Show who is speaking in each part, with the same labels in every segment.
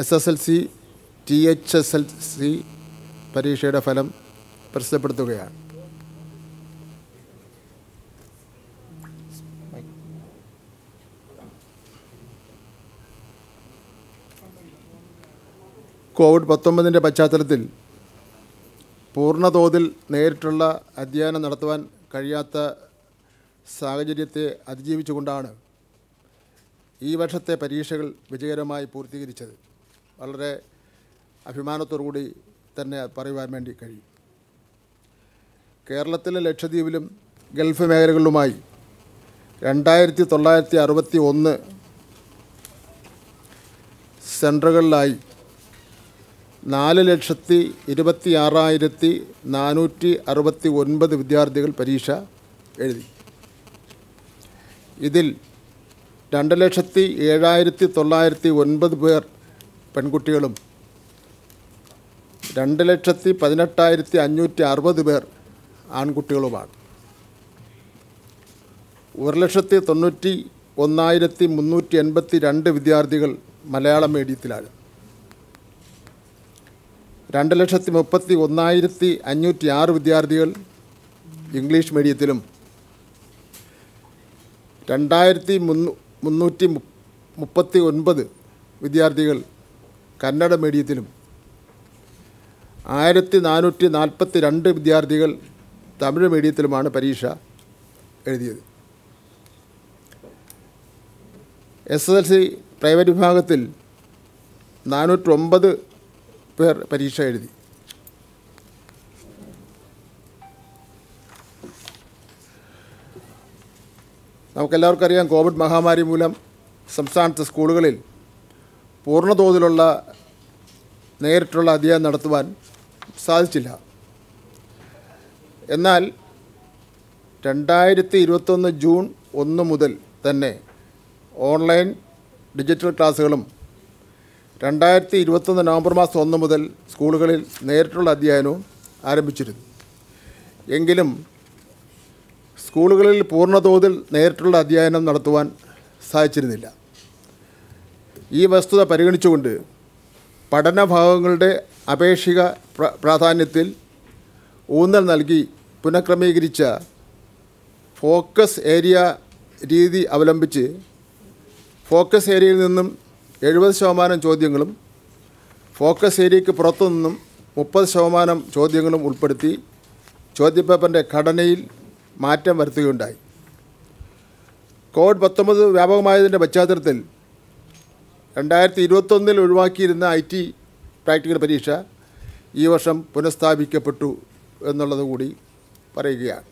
Speaker 1: S S L C T H S L C പരീക്ഷയുടെ ഫലം പ്രസിദ്ധപ്പെടുത്തുകയാണ്. Covid പത്തൊമ്പതിന്റെ പശ്ചാത്തലത്തിൽ പൂർണതോതിൽ നേരിട്ടുള്ള അധ്യയനം നടത്തുവാൻ കഴിയാത്ത സാഹചര്യത്തെ അതിജീവിച്ചുകൊണ്ടാണ് ഈ വർഷത്തെ പരീക്ഷകൾ വിജയകരമായി പൂർത്തീകരിച്ചത്. വളരെ അഭിമാനത്തോടുകൂടി തന്നെ പറയുവാൻ വേണ്ടി കഴിയും. കേരളത്തിലെ ലക്ഷദ്വീപിലും ഗൾഫ് മേഖലകളിലുമായി രണ്ടായിരത്തി തൊള്ളായിരത്തി അറുപത്തി ഒന്ന് സെന്ററുകളിലായി നാല് ലക്ഷത്തി ഇരുപത്തി ആറായിരത്തി നാനൂറ്റി അറുപത്തി ഒൻപത് വിദ്യാർത്ഥികൾ പരീക്ഷ എഴുതി. ഇതിൽ രണ്ട് ലക്ഷത്തി ഏഴായിരത്തി തൊള്ളായിരത്തി ഒൻപത് പേർ പെൺകുട്ടികളും രണ്ട് ലക്ഷത്തി പതിനെട്ടായിരത്തി അഞ്ഞൂറ്റി അറുപത് പേർ ആൺകുട്ടികളുമാണ്. ഒരു ലക്ഷത്തി തൊണ്ണൂറ്റി ഒന്നായിരത്തി മുന്നൂറ്റി എൺപത്തി രണ്ട് വിദ്യാർത്ഥികൾ മലയാളം മീഡിയത്തിലാണ്. രണ്ട് ലക്ഷത്തി മുപ്പത്തി ഒന്നായിരത്തി അഞ്ഞൂറ്റി ആറ് വിദ്യാർത്ഥികൾ ഇംഗ്ലീഷ് മീഡിയത്തിലും. രണ്ടായിരത്തി മുന്നൂ മുന്നൂറ്റി മുപ്പത്തി ഒൻപത് വിദ്യാർത്ഥികൾ കന്നഡ മീഡിയത്തിലും ആയിരത്തി നാനൂറ്റി നാൽപ്പത്തി രണ്ട് വിദ്യാർത്ഥികൾ തമിഴ് മീഡിയത്തിലുമാണ് പരീക്ഷ എഴുതിയത്. S S L C private വിഭാഗത്തിൽ നാനൂറ്റൊമ്പത് പേർ പരീക്ഷ എഴുതി. നമുക്കെല്ലാവർക്കും അറിയാം കോവിഡ് മഹാമാരി മൂലം സംസ്ഥാനത്തെ സ്കൂളുകളിൽ പൂർണതോതിലുള്ള നേരിട്ടുള്ള അധ്യയനം നടത്തുവാൻ സാധിച്ചില്ല. എന്നാൽ രണ്ടായിരത്തി ഇരുപത്തൊന്ന് ജൂൺ ഒന്ന് മുതൽ തന്നെ ഓൺലൈൻ ഡിജിറ്റൽ ക്ലാസ്സുകളും രണ്ടായിരത്തി ഇരുപത്തൊന്ന് നവംബർ മാസം ഒന്ന് മുതൽ സ്കൂളുകളിൽ നേരിട്ടുള്ള അധ്യയനവും ആരംഭിച്ചിരുന്നു. എങ്കിലും സ്കൂളുകളിൽ പൂർണതോതിൽ നേരിട്ടുള്ള അധ്യയനം നടത്തുവാൻ സാധിച്ചിരുന്നില്ല. ഈ വസ്തുത പരിഗണിച്ചുകൊണ്ട് പഠനഭാഗങ്ങളുടെ അപേക്ഷിക പ്രാധാന്യത്തിൽ ഊന്നൽ നൽകി പുനഃക്രമീകരിച്ച ഫോക്കസ് ഏരിയ രീതി അവലംബിച്ച് ഫോക്കസ് ഏരിയയിൽ നിന്നും എഴുപത് ശതമാനം ചോദ്യങ്ങളും ഫോക്കസ് ഏരിയയ്ക്ക് പുറത്തു നിന്നും മുപ്പത് ശതമാനം ചോദ്യങ്ങളും ഉൾപ്പെടുത്തി ചോദ്യപേപ്പറിന്റെ ഘടനയിൽ മാറ്റം വരുത്തുകയുണ്ടായി. കോവിഡ് പത്തൊമ്പത് വ്യാപകമായതിന്റെ പശ്ചാത്തലത്തിൽ രണ്ടായിരത്തി ഇരുപത്തൊന്നിൽ ഒഴിവാക്കിയിരുന്ന ഐ ടി പ്രാക്ടിക്കൽ പരീക്ഷ ഈ വർഷം പുനഃസ്ഥാപിക്കപ്പെട്ടു എന്നുള്ളത് കൂടി പറയുകയാണ്.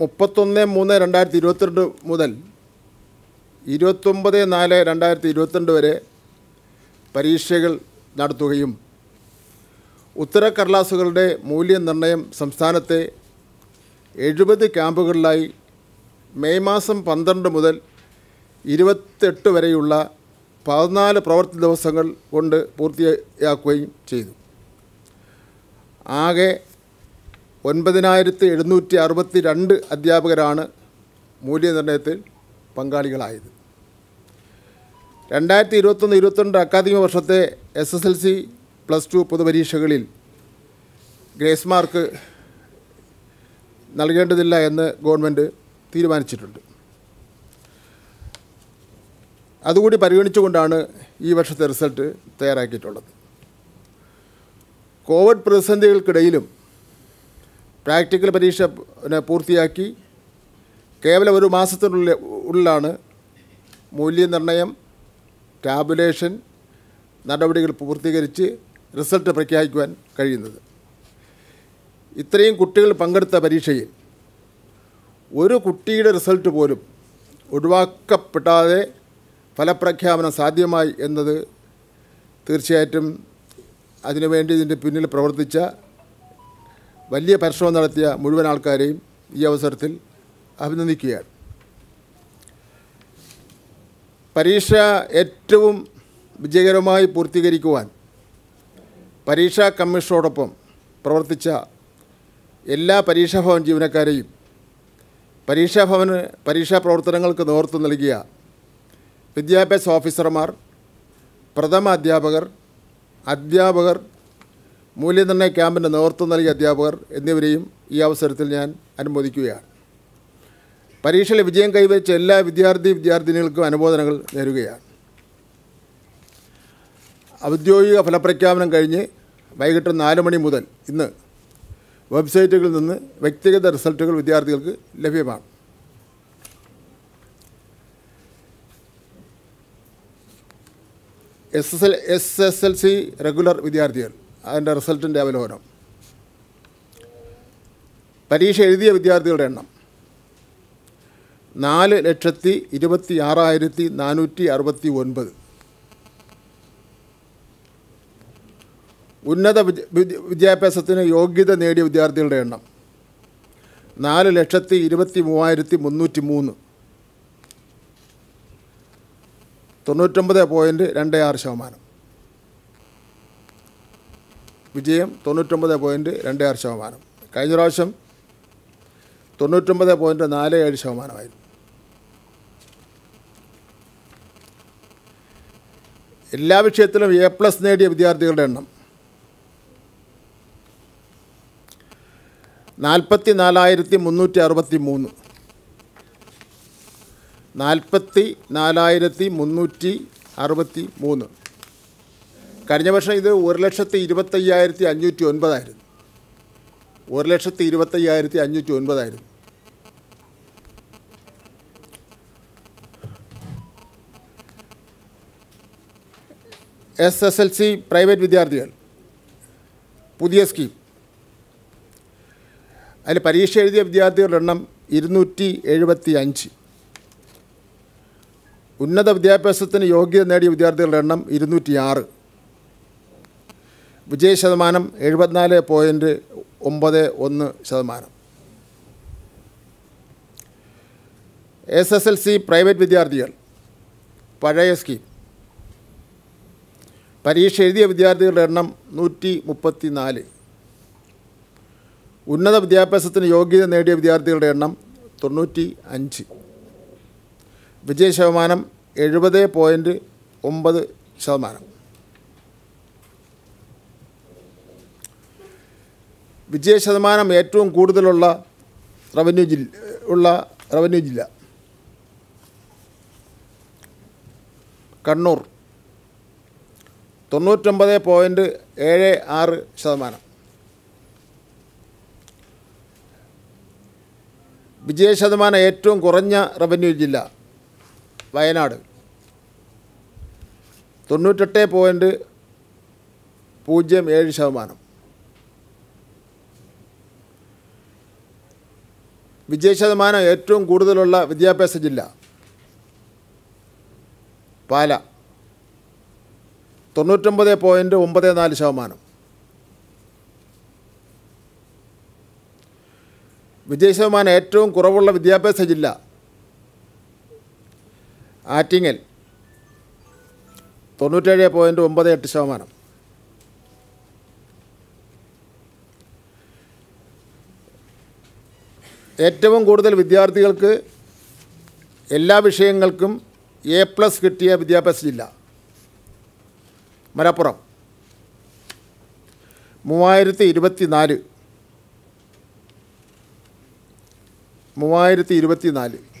Speaker 1: മുപ്പത്തൊന്ന് മൂന്ന് രണ്ടായിരത്തി ഇരുപത്തിരണ്ട് മുതൽ ഇരുപത്തൊമ്പത് നാല് രണ്ടായിരത്തി ഇരുപത്തിരണ്ട് വരെ പരീക്ഷകൾ നടത്തുകയും ഉത്തര കടലാസുകളുടെ മൂല്യനിർണയം സംസ്ഥാനത്തെ എഴുപത് ക്യാമ്പുകളിലായി മെയ് മാസം പന്ത്രണ്ട് മുതൽ ഇരുപത്തെട്ട് വരെയുള്ള പതിനാല് പ്രവൃത്തി ദിവസങ്ങൾ കൊണ്ട് പൂർത്തിയാക്കുകയും ചെയ്തു. ആകെ ഒൻപതിനായിരത്തി എഴുന്നൂറ്റി അറുപത്തി രണ്ട് അധ്യാപകരാണ് മൂല്യനിർണയത്തിൽ പങ്കാളികളായത്. രണ്ടായിരത്തി ഇരുപത്തൊന്ന് ഇരുപത്തിരണ്ട് അക്കാദമിക വർഷത്തെ S S L C plus two പൊതുപരീക്ഷകളിൽ grace mark നൽകേണ്ടതില്ല എന്ന് ഗവൺമെന്റ് തീരുമാനിച്ചിട്ടുണ്ട്. അതുകൂടി പരിഗണിച്ചുകൊണ്ടാണ് ഈ വർഷത്തെ റിസൾട്ട് തയ്യാറാക്കിയിട്ടുള്ളത്. കോവിഡ് പ്രതിസന്ധികൾക്കിടയിലും പ്രാക്ടിക്കൽ പരീക്ഷ പൂർത്തിയാക്കി കേവലം ഒരു മാസത്തിനുള്ളിൽ ഉള്ളിലാണ് മൂല്യനിർണയം ടാബുലേഷൻ നടപടികൾ പൂർത്തീകരിച്ച് റിസൾട്ട് പ്രഖ്യാപിക്കുവാൻ കഴിയുന്നത്. ഇത്രയും കുട്ടികൾ പങ്കെടുത്ത പരീക്ഷയിൽ ഒരു കുട്ടിയുടെ റിസൾട്ട് പോലും ഒഴിവാക്കപ്പെടാതെ ഫലപ്രഖ്യാപനം സാധ്യമായി എന്നത് തീർച്ചയായിട്ടും അതിനുവേണ്ടി ഇതിന്റെ പിന്നിൽ പ്രവർത്തിച്ച വലിയ പരിശ്രമം നടത്തിയ മുഴുവൻ ആൾക്കാരെയും ഈ അവസരത്തിൽ അഭിനന്ദിക്കുകയാണ്. പരീക്ഷ ഏറ്റവും വിജയകരമായി പൂർത്തീകരിക്കുവാൻ പരീക്ഷാ കമ്മീഷനോടൊപ്പം പ്രവർത്തിച്ച എല്ലാ പരീക്ഷാഭവൻ ജീവനക്കാരെയും പരീക്ഷാഭവന് പരീക്ഷാ പ്രവർത്തനങ്ങൾക്ക് നേതൃത്വം നൽകിയ വിദ്യാഭ്യാസ ഓഫീസർമാർ പ്രഥമ അധ്യാപകർ അധ്യാപകർ മൂല്യനിർണയ ക്യാമ്പിന് നേതൃത്വം നൽകിയ അധ്യാപകർ എന്നിവരെയും ഈ അവസരത്തിൽ ഞാൻ അനുമോദിക്കുകയാണ്. പരീക്ഷയിലെ വിജയം കൈവരിച്ച എല്ലാ വിദ്യാർത്ഥി വിദ്യാർത്ഥിനികൾക്കും അനുമോദനങ്ങൾ നേരുകയാണ്. ഔദ്യോഗിക ഫലപ്രഖ്യാപനം കഴിഞ്ഞ് വൈകിട്ട് നാല് മണി മുതൽ ഇന്ന് വെബ്സൈറ്റുകളിൽ നിന്ന് വ്യക്തിഗത റിസൾട്ടുകൾ വിദ്യാർത്ഥികൾക്ക് ലഭ്യമാണ്. S S L S S L C regular വിദ്യാർത്ഥികൾ. അതിന്റെ റിസൾട്ടിന്റെ അവലോകനം. പരീക്ഷ എഴുതിയ വിദ്യാർത്ഥികളുടെ എണ്ണം. നാല് ലക്ഷത്തി ഇരുപത്തി ആറായിരത്തി നാനൂറ്റി അറുപത്തി ഒൻപത്. ഉന്നത വിദ്യ- വിദ്യ- വിദ്യാഭ്യാസത്തിന് യോഗ്യത നേടിയ വിദ്യാർത്ഥികളുടെ എണ്ണം. നാല് ലക്ഷത്തി ഇരുപത്തി മൂവായിരത്തി മുന്നൂറ്റി മൂന്ന്. തൊണ്ണൂറ്റൊമ്പത് പോയിന്റ് രണ്ട് ആറ് ശതമാനം. വിജയം തൊണ്ണൂറ്റൊമ്പത് പോയിന്റ് രണ്ട് ആറ് ശതമാനം. കഴിഞ്ഞ പ്രാവശ്യം തൊണ്ണൂറ്റൊമ്പത് പോയിന്റ് നാല് ഏഴ് ശതമാനമായിരുന്നു. എല്ലാ വിഷയത്തിലും എ പ്ലസ് നേടിയ വിദ്യാർത്ഥികളുടെ എണ്ണം നാൽപ്പത്തി നാലായിരത്തി മുന്നൂറ്റി അറുപത്തി മൂന്ന് നാൽപ്പത്തി നാലായിരത്തി മുന്നൂറ്റി അറുപത്തി മൂന്ന് കഴിഞ്ഞ വർഷം ഇത് ഒരു ലക്ഷത്തി ഇരുപത്തയ്യായിരത്തി അഞ്ഞൂറ്റി ഒൻപതായിരുന്നു ഒരു ലക്ഷത്തി ഇരുപത്തയ്യായിരത്തി അഞ്ഞൂറ്റി ഒൻപതായിരുന്നു S S L C private വിദ്യാർത്ഥികൾ. പുതിയ സ്കീം. അതിൽ പരീക്ഷ എഴുതിയ വിദ്യാർത്ഥികളുടെ എണ്ണം ഇരുന്നൂറ്റി എഴുപത്തി അഞ്ച് ഉന്നത വിദ്യാഭ്യാസത്തിന് യോഗ്യത നേടിയ വിദ്യാർത്ഥികളുടെ എണ്ണം ഇരുന്നൂറ്റി ആറ് വിജയ ശതമാനം എഴുപത്തിനാല് പോയിന്റ് ഒമ്പത് ഒന്ന് ശതമാനം. S S L C private വിദ്യാർത്ഥികൾ പഴയ സ്കീം. പരീക്ഷ എഴുതിയ വിദ്യാർത്ഥികളുടെ എണ്ണം നൂറ്റി മുപ്പത്തി നാല് ഉന്നത വിദ്യാഭ്യാസത്തിന് യോഗ്യത നേടിയ വിദ്യാർത്ഥികളുടെ എണ്ണം തൊണ്ണൂറ്റി അഞ്ച് വിജയ ശതമാനം എഴുപത് പോയിന്റ് ഒമ്പത് ശതമാനം. വിജയ ശതമാനം ഏറ്റവും കൂടുതലുള്ള റവന്യൂ ജില്ല ഉള്ള റവന്യൂ ജില്ല കണ്ണൂർ. തൊണ്ണൂറ്റൊമ്പത് പോയിന്റ് ഏഴ് ആറ് ശതമാനം. വിജയ ശതമാനം ഏറ്റവും കുറഞ്ഞ റവന്യൂ ജില്ല വയനാട്. തൊണ്ണൂറ്റെട്ട് പോയിന്റ് പൂജ്യം ഏഴ് ശതമാനം. വിജയ ശതമാനം ഏറ്റവും കൂടുതലുള്ള വിദ്യാഭ്യാസ ജില്ല പാല. തൊണ്ണൂറ്റൊമ്പത് പോയിന്റ് ഒമ്പത് നാല് ശതമാനം. വിജയ ശതമാനം ഏറ്റവും കുറവുള്ള വിദ്യാഭ്യാസ ജില്ല ആറ്റിങ്ങൽ. തൊണ്ണൂറ്റേഴ് പോയിന്റ് ഒമ്പത് എട്ട് ശതമാനം. ഏറ്റവും കൂടുതൽ വിദ്യാർത്ഥികൾക്ക് എല്ലാ വിഷയങ്ങൾക്കും എ പ്ലസ് കിട്ടിയ വിദ്യാഭ്യാസ ജില്ല. മലപ്പുറം. മൂവായിരത്തി ഇരുപത്തി നാല് മൂവായിരത്തി ഇരുപത്തി നാല്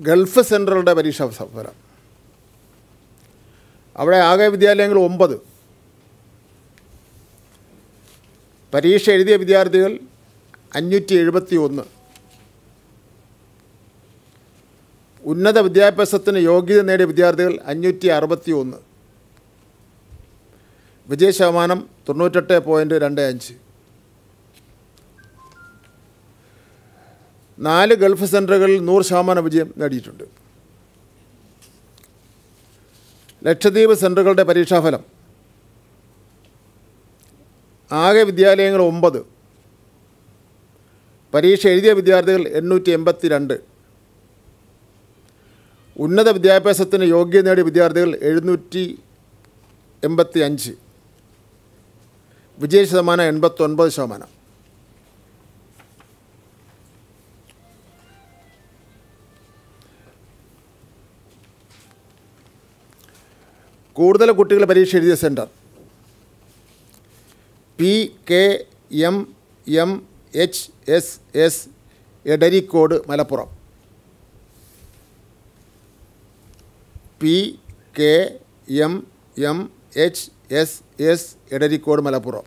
Speaker 1: ഗൾഫ് സെൻട്രലുടെ പരീക്ഷാ ഫലം. അവിടെ ആകെ വിദ്യാലയങ്ങൾ ഒമ്പത്. പരീക്ഷ എഴുതിയ വിദ്യാർത്ഥികൾ അഞ്ഞൂറ്റി എഴുപത്തി ഒന്ന് ഉന്നത വിദ്യാഭ്യാസത്തിന് യോഗ്യത നേടിയ വിദ്യാർത്ഥികൾ അഞ്ഞൂറ്റി അറുപത്തി ഒന്ന് വിജയ ശതമാനം തൊണ്ണൂറ്റെട്ട് പോയിന്റ് രണ്ട് അഞ്ച്. നാല് ഗൾഫ് സെന്ററുകളിൽ നൂറ് ശതമാനം വിജയം നേടിയിട്ടുണ്ട്. ലക്ഷദ്വീപ് സെന്ററുകളുടെ പരീക്ഷാഫലം ആകെ വിദ്യാലയങ്ങൾ ഒമ്പത്. പരീക്ഷ എഴുതിയ വിദ്യാർത്ഥികൾ എണ്ണൂറ്റി എൺപത്തി രണ്ട് ഉന്നത വിദ്യാഭ്യാസത്തിന് യോഗ്യത നേടിയ വിദ്യാർത്ഥികൾ എഴുന്നൂറ്റി എൺപത്തി അഞ്ച് വിജയ ശതമാനം എൺപത്തൊൻപത് ശതമാനം. കൂടുതൽ കുട്ടികൾ പരീക്ഷ എഴുതിയ centre P K M M H S S Edarikkode Malappuram. P K M M H S S Edarikkode Malappuram.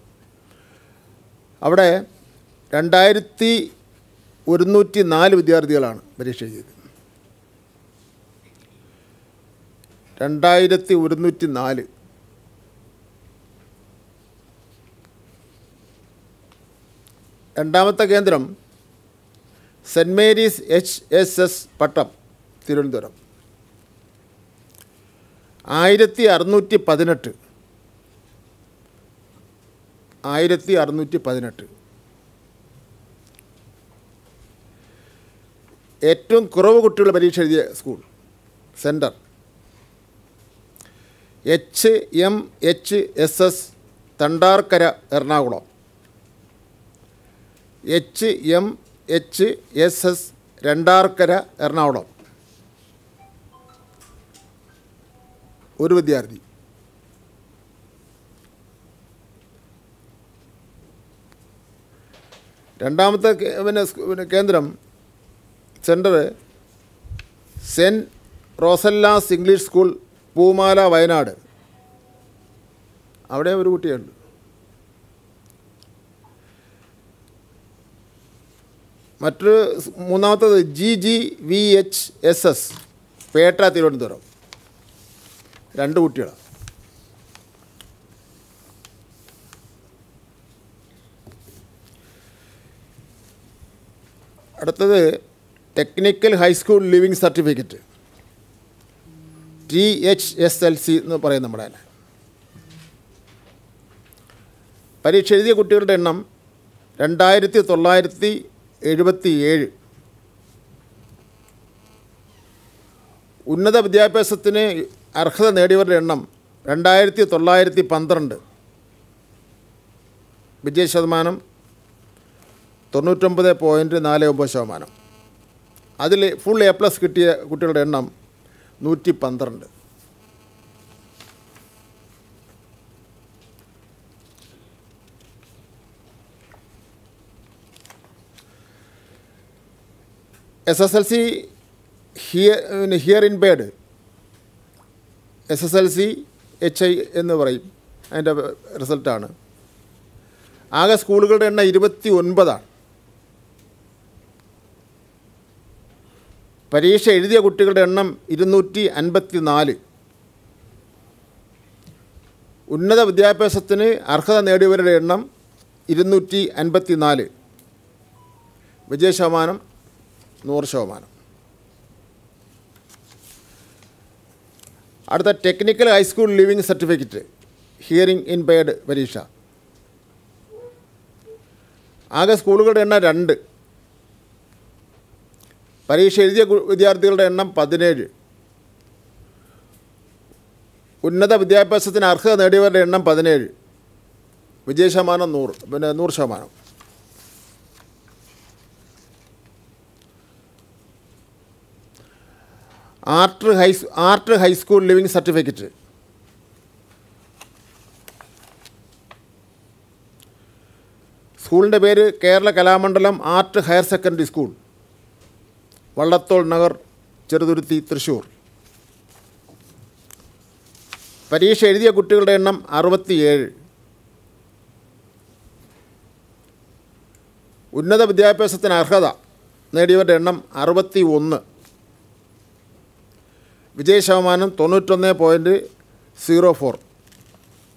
Speaker 1: അവിടെ രണ്ടായിരത്തി ഒരുന്നൂറ്റി നാല് വിദ്യാർത്ഥികളാണ് പരീക്ഷ എഴുതിയത്. രണ്ടായിരത്തി ഒരുന്നൂറ്റി നാല് രണ്ടാമത്തെ കേന്ദ്രം saint Mary's H S S Pattom Thiruvananthapuram. ആയിരത്തി അറുന്നൂറ്റി പതിനെട്ട് ആയിരത്തി അറുന്നൂറ്റി പതിനെട്ട് ഏറ്റവും കുറവ് കുട്ടികൾ പരീക്ഷ എഴുതിയ school centre H M H S S Thandarkkara Ernakulam. H M H S S Randarkkara Ernakulam. ഒരു വിദ്യാർത്ഥി. രണ്ടാമത്തെ പിന്നെ പിന്നെ കേന്ദ്രം centre saint Rosella's English school Poomala Wayanad. അവിടെ ഒരു കുട്ടിയുണ്ട്. മറ്റൊരു മൂന്നാമത്തത് G G V H S S Petta Thiruvananthapuram. രണ്ട് കുട്ടികളാണ് അടുത്തത് technical high school leaving certificate. T H S L C എന്ന് പറയും നമ്മുടെ. പരീക്ഷ എഴുതിയ കുട്ടികളുടെ എണ്ണം രണ്ടായിരത്തി തൊള്ളായിരത്തി എഴുപത്തി ഏഴ് ഉന്നത വിദ്യാഭ്യാസത്തിന് അർഹത നേടിയവരുടെ എണ്ണം രണ്ടായിരത്തി തൊള്ളായിരത്തി പന്ത്രണ്ട് വിജയ ശതമാനം തൊണ്ണൂറ്റൊമ്പത് പോയിന്റ് നാല് ഒമ്പത് ശതമാനം. അതിൽ ഫുൾ എ പ്ലസ് കിട്ടിയ കുട്ടികളുടെ എണ്ണം നൂറ്റി പന്ത്രണ്ട് S S L C hear hear impaired S S L C H I എന്ന് പറയും. അതിന്റെ റിസൾട്ടാണ് ആകെ സ്കൂളുകളുടെ എണ്ണം ഇരുപത്തി ഒൻപതാണ് പരീക്ഷ എഴുതിയ കുട്ടികളുടെ എണ്ണം ഇരുന്നൂറ്റി അൻപത്തി നാല് ഉന്നത വിദ്യാഭ്യാസത്തിന് അർഹത നേടിയവരുടെ എണ്ണം ഇരുന്നൂറ്റി അൻപത്തി നാല് വിജയ ശതമാനം നൂറ് ശതമാനം. അടുത്ത technical high school leaving certificate hearing impaired പരീക്ഷ. ആകെ സ്കൂളുകളുടെ എണ്ണം രണ്ട്. പരീക്ഷ എഴുതിയ വിദ്യാർത്ഥികളുടെ എണ്ണം പതിനേഴ്. ഉന്നത വിദ്യാഭ്യാസത്തിന് അർഹത നേടിയവരുടെ എണ്ണം പതിനേഴ്. വിജയ ശതമാനം നൂറ് പിന്നെ നൂറ് ശതമാനം. Art high art high school leaving certificate. സ്കൂളിന്റെ പേര് Kerala Kalamandalam art higher secondary school. Vallathol Nagar Cheruthuruthy Thrissur പരീക്ഷ എഴുതിയ കുട്ടികളുടെ എണ്ണം അറുപത്തിയേഴ്. ഉന്നത വിദ്യാഭ്യാസത്തിന് അർഹത നേടിയവരുടെ എണ്ണം അറുപത്തി ഒന്ന് വിജയ ശതമാനം തൊണ്ണൂറ്റൊന്ന് പോയിന്റ് സീറോ ഫോർ.